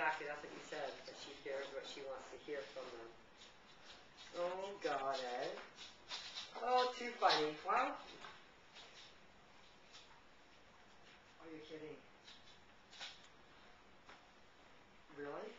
exactly, that's what you said, that she hears what she wants to hear from them. Oh, God, eh? Oh, too funny. Well. Are you kidding? Really?